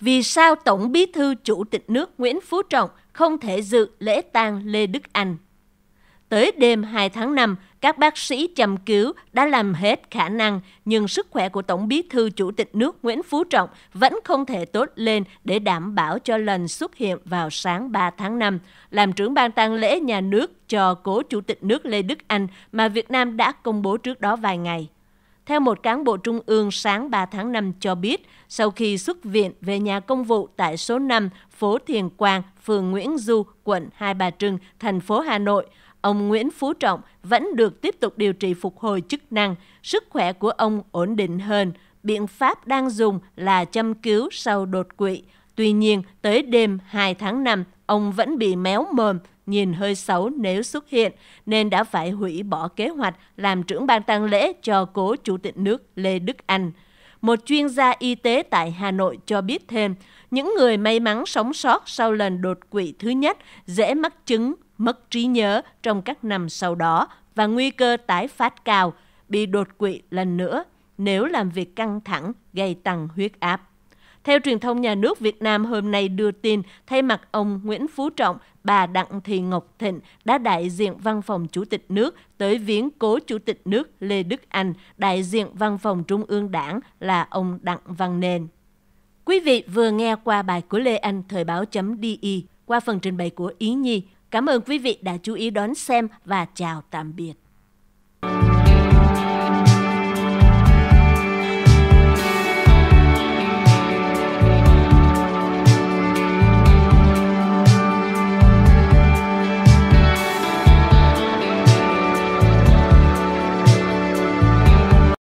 Vì sao Tổng bí thư Chủ tịch nước Nguyễn Phú Trọng không thể dự lễ tang Lê Đức Anh? Tới đêm 2 tháng 5, các bác sĩ chăm cứu đã làm hết khả năng, nhưng sức khỏe của Tổng bí thư Chủ tịch nước Nguyễn Phú Trọng vẫn không thể tốt lên để đảm bảo cho lần xuất hiện vào sáng 3 tháng 5, làm trưởng ban tang lễ nhà nước cho cố Chủ tịch nước Lê Đức Anh mà Việt Nam đã công bố trước đó vài ngày. Theo một cán bộ trung ương sáng 3 tháng 5 cho biết, sau khi xuất viện về nhà công vụ tại số 5 phố Thiền Quang, phường Nguyễn Du, quận Hai Bà Trưng, thành phố Hà Nội, ông Nguyễn Phú Trọng vẫn được tiếp tục điều trị phục hồi chức năng, sức khỏe của ông ổn định hơn. Biện pháp đang dùng là châm cứu sau đột quỵ. Tuy nhiên, tới đêm 2 tháng 5, ông vẫn bị méo mồm, nhìn hơi xấu nếu xuất hiện, nên đã phải hủy bỏ kế hoạch làm trưởng ban tang lễ cho cố Chủ tịch nước Lê Đức Anh. Một chuyên gia y tế tại Hà Nội cho biết thêm, những người may mắn sống sót sau lần đột quỵ thứ nhất dễ mắc chứng mất trí nhớ trong các năm sau đó và nguy cơ tái phát cao, bị đột quỵ lần nữa nếu làm việc căng thẳng gây tăng huyết áp. Theo truyền thông nhà nước Việt Nam hôm nay đưa tin, thay mặt ông Nguyễn Phú Trọng, bà Đặng Thị Ngọc Thịnh đã đại diện văn phòng Chủ tịch nước tới viếng cố Chủ tịch nước Lê Đức Anh, đại diện văn phòng Trung ương Đảng là ông Đặng Văn Nền. Quý vị vừa nghe qua bài của Lê Anh thời báo.di qua phần trình bày của Ý Nhi. Cảm ơn quý vị đã chú ý đón xem và chào tạm biệt.